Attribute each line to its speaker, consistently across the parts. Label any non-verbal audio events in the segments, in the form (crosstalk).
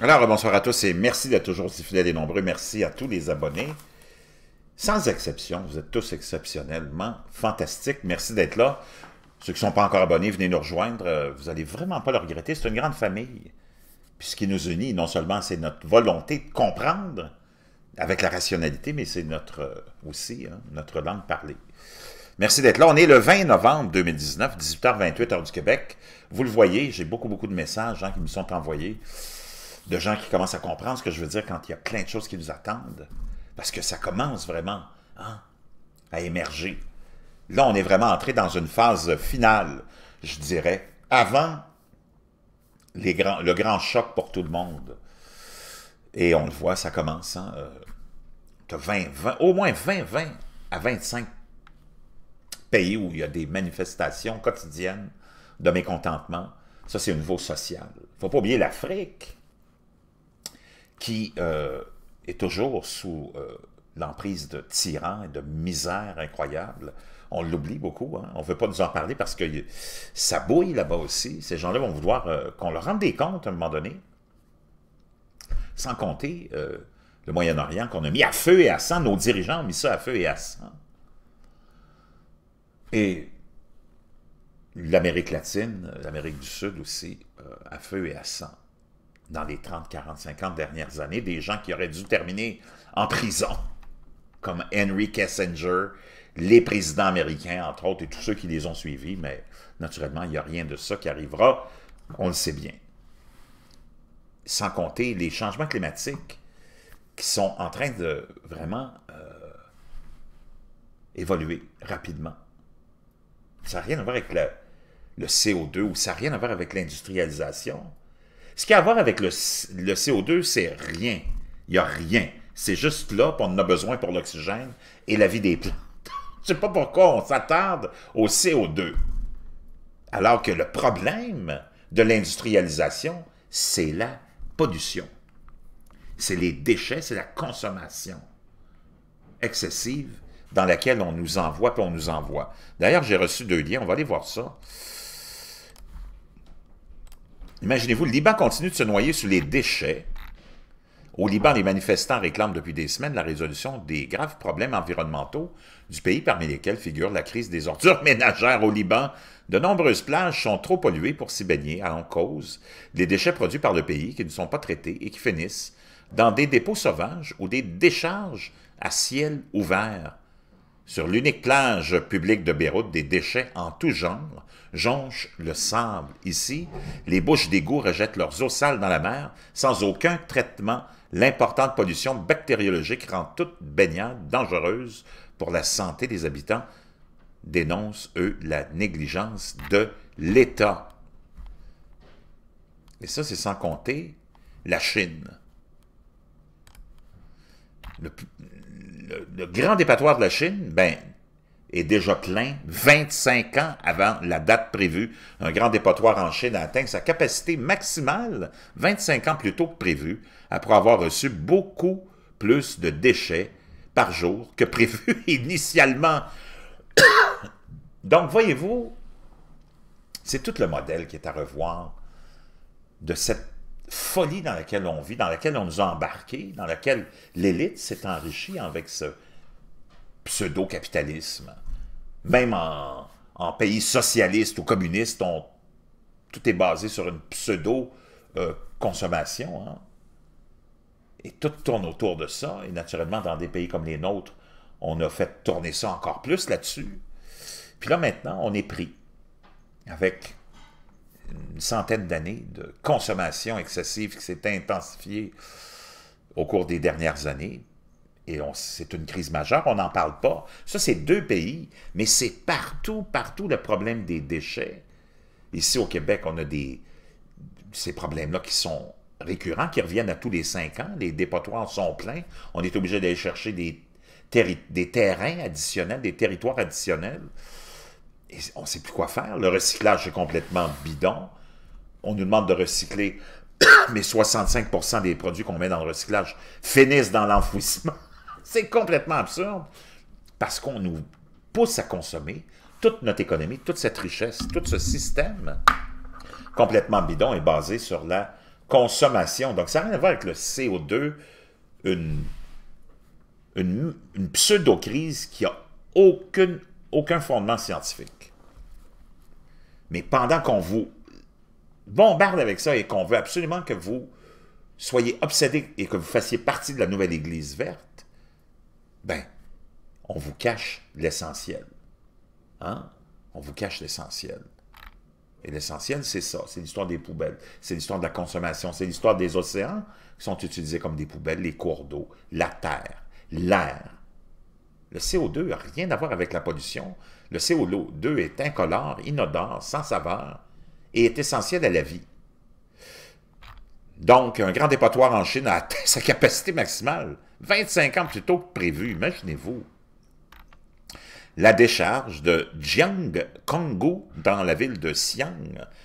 Speaker 1: Alors, bonsoir à tous et merci d'être toujours aussi fidèles et nombreux. Merci à tous les abonnés. Sans exception, vous êtes tous exceptionnellement fantastiques. Merci d'être là. Ceux qui ne sont pas encore abonnés, venez nous rejoindre. Euh, vous n'allez vraiment pas le regretter. C'est une grande famille. Puis ce qui nous unit, non seulement c'est notre volonté de comprendre avec la rationalité, mais c'est notre euh, aussi hein, notre langue parlée. Merci d'être là. On est le 20 novembre 2019, 18h28, heure du Québec. Vous le voyez, j'ai beaucoup, beaucoup de messages hein, qui me sont envoyés de gens qui commencent à comprendre ce que je veux dire quand il y a plein de choses qui nous attendent. Parce que ça commence vraiment hein, à émerger. Là, on est vraiment entré dans une phase finale, je dirais, avant le grand choc pour tout le monde. Et on le voit, ça commence. Hein, euh, 20, 20, au moins 20, 20 à 25 pays où il y a des manifestations quotidiennes de mécontentement. Ça, c'est au niveau social. Il ne faut pas oublier l'Afrique, qui euh, est toujours sous euh, l'emprise de tyrans et de misère incroyable. On l'oublie beaucoup, hein. on ne veut pas nous en parler parce que ça bouille là-bas aussi. Ces gens-là vont vouloir euh, qu'on leur rende des comptes à un moment donné. Sans compter le Moyen-Orient qu'on a mis à feu et à sang, nos dirigeants ont mis ça à feu et à sang. Et l'Amérique latine, l'Amérique du Sud aussi, à feu et à sang dans les 30, 40, 50 dernières années, des gens qui auraient dû terminer en prison, comme Henry Kissinger, les présidents américains, entre autres, et tous ceux qui les ont suivis, mais naturellement, il n'y a rien de ça qui arrivera, on le sait bien. Sans compter les changements climatiques qui sont en train de vraiment euh, évoluer rapidement. Ça n'a rien à voir avec le, le CO2 ou ça n'a rien à voir avec l'industrialisation. Ce qui a à voir avec le, CO2, c'est rien. Il n'y a rien. C'est juste là, puis on en a besoin pour l'oxygène et la vie des plantes. (laughs) Je ne sais pas pourquoi on s'attarde au CO2. Alors que le problème de l'industrialisation, c'est la pollution. C'est les déchets, c'est la consommation excessive dans laquelle on nous envoie, puis on nous envoie. D'ailleurs, j'ai reçu deux liens, on va aller voir ça. Imaginez-vous, le Liban continue de se noyer sous les déchets. Au Liban, les manifestants réclament depuis des semaines la résolution des graves problèmes environnementaux du pays, parmi lesquels figure la crise des ordures (laughs) ménagères au Liban. De nombreuses plages sont trop polluées pour s'y baigner, en cause des déchets produits par le pays qui ne sont pas traités et qui finissent dans des dépôts sauvages ou des décharges à ciel ouvert. Sur l'unique plage publique de Beyrouth, des déchets en tout genre jonchent le sable. Ici, les bouches d'égout rejettent leurs eaux sales dans la mer sans aucun traitement. L'importante pollution bactériologique rend toute baignade dangereuse pour la santé des habitants, dénoncent, eux, la négligence de l'État. Et ça, c'est sans compter la Chine. Le grand dépatoire de la Chine, ben, est déjà plein 25 ans avant la date prévue. Un grand dépotoir en Chine atteint sa capacité maximale 25 ans plus tôt que prévu, après avoir reçu beaucoup plus de déchets par jour que prévu (laughs) initialement. (coughs) Donc, voyez-vous, c'est tout le modèle qui est à revoir de cette folie dans laquelle on vit, dans laquelle on nous a embarqués, dans laquelle l'élite s'est enrichie avec ce pseudo-capitalisme. Même en, pays socialiste ou communiste, tout est basé sur une pseudo-consommation. Hein. Et tout tourne autour de ça. Et naturellement, dans des pays comme les nôtres, on a fait tourner ça encore plus là-dessus. Puis là, maintenant, on est pris avec une centaine d'années de consommation excessive qui s'est intensifiée au cours des dernières années et c'est une crise majeure, on n'en parle pas. Ça, c'est deux pays, mais c'est partout, partout le problème des déchets. Ici, au Québec, on a des, ces problèmes-là qui sont récurrents, qui reviennent à tous les cinq ans. Les dépotoirs sont pleins. On est obligé d'aller chercher des, des terrains additionnels, des territoires additionnels. Et on ne sait plus quoi faire. Le recyclage est complètement bidon. On nous demande de recycler, (coughs) mais 65% des produits qu'on met dans le recyclage finissent dans l'enfouissement. (laughs) C'est complètement absurde parce qu'on nous pousse à consommer toute notre économie, toute cette richesse, tout ce système complètement bidon est basé sur la consommation. Donc, ça n'a rien à voir avec le CO2, une, une, pseudo-crise qui n'a aucun, aucun fondement scientifique. Mais pendant qu'on vous bombarde avec ça et qu'on veut absolument que vous soyez obsédés et que vous fassiez partie de la nouvelle Église verte, ben, on vous cache l'essentiel. Hein? On vous cache l'essentiel. Et l'essentiel, c'est ça. C'est l'histoire des poubelles. C'est l'histoire de la consommation. C'est l'histoire des océans qui sont utilisés comme des poubelles, les cours d'eau, la terre, l'air. Le CO2 n'a rien à voir avec la pollution. Le CO2 est incolore, inodore, sans saveur et est essentiel à la vie. Donc, un grand dépotoir en Chine a atteint (laughs) sa capacité maximale 25 ans plus tôt que prévu, imaginez-vous. La décharge de Jiangkongu, dans la ville de Xi'an,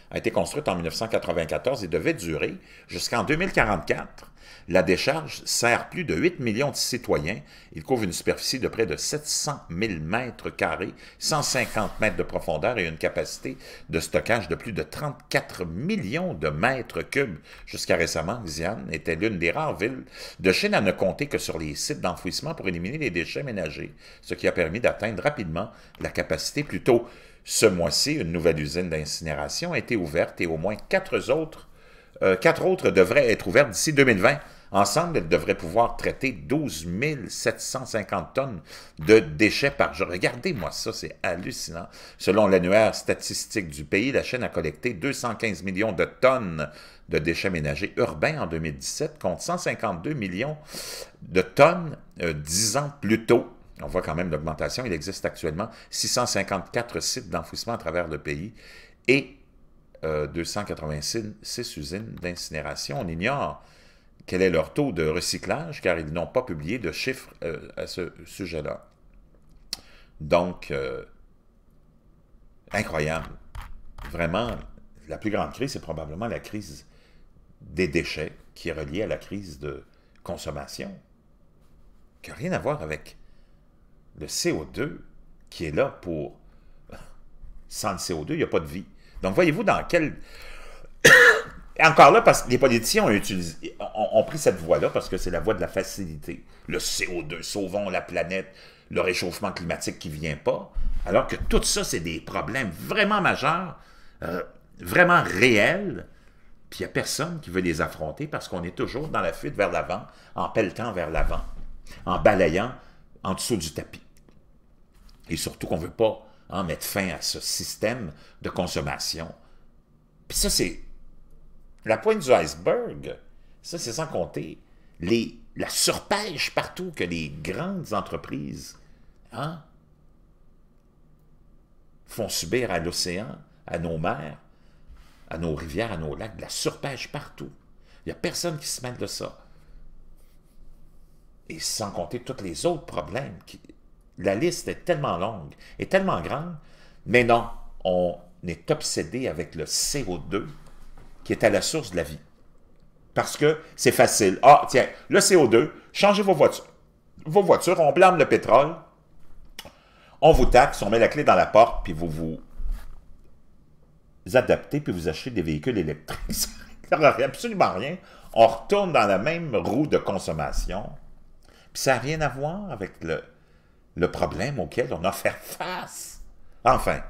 Speaker 1: a été construite en 1994 et devait durer jusqu'en 2044. La décharge sert plus de 8 millions de citoyens. Il couvre une superficie de près de 700 000 mètres carrés, 150 mètres de profondeur et une capacité de stockage de plus de 34 millions de mètres cubes. Jusqu'à récemment, Xi'an était l'une des rares villes de Chine à ne compter que sur les sites d'enfouissement pour éliminer les déchets ménagers, ce qui a permis d'atteindre rapidement la capacité plus tôt. Ce mois-ci, une nouvelle usine d'incinération a été ouverte et au moins quatre autres, euh, quatre autres devraient être ouvertes d'ici 2020. Ensemble, elles devraient pouvoir traiter 12 750 tonnes de déchets par jour. Regardez-moi ça, c'est hallucinant. Selon l'annuaire statistique du pays, la chaîne a collecté 215 millions de tonnes de déchets ménagers urbains en 2017 contre 152 millions de tonnes euh, dix ans plus tôt. On voit quand même l'augmentation. Il existe actuellement 654 sites d'enfouissement à travers le pays et 286 euh, usines d'incinération. On ignore quel est leur taux de recyclage, car ils n'ont pas publié de chiffres euh, à ce sujet-là. Donc, euh, incroyable. Vraiment, la plus grande crise, c'est probablement la crise des déchets qui est reliée à la crise de consommation, qui n'a rien à voir avec le CO2 qui est là pour... Sans le CO2, il n'y a pas de vie. Donc, voyez-vous dans quel (coughs) encore là, parce que les politiciens ont, utilisé, ont, pris cette voie-là parce que c'est la voie de la facilité. Le CO2, sauvons la planète, le réchauffement climatique qui ne vient pas. Alors que tout ça, c'est des problèmes vraiment majeurs, euh, vraiment réels, puis il n'y a personne qui veut les affronter parce qu'on est toujours dans la fuite vers l'avant, en pelletant vers l'avant, en balayant en dessous du tapis. Et surtout qu'on ne veut pas mettre fin à ce système de consommation. Puis ça, c'est la pointe du iceberg, ça c'est sans compter les, la surpêche partout que les grandes entreprises hein, font subir à l'océan, à nos mers, à nos rivières, à nos lacs, de la surpêche partout. Il n'y a personne qui se mêle de ça. Et sans compter tous les autres problèmes. La liste est tellement longue et tellement grande, mais non, on est obsédé avec le CO2 qui est à la source de la vie. Parce que c'est facile. Ah, tiens, le CO2, changez vos voitures. Vos voitures, on blâme le pétrole, on vous taxe, on met la clé dans la porte, puis vous vous adaptez, puis vous achetez des véhicules électriques. (laughs) ça absolument rien. On retourne dans la même roue de consommation. Puis ça n'a rien à voir avec le, le problème auquel on a fait face. Enfin,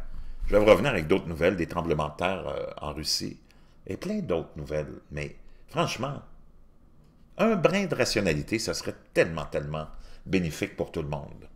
Speaker 1: je vais revenir avec d'autres nouvelles des tremblements de terre euh, en Russie et plein d'autres nouvelles. Mais franchement, un brin de rationalité, ça serait tellement, tellement bénéfique pour tout le monde.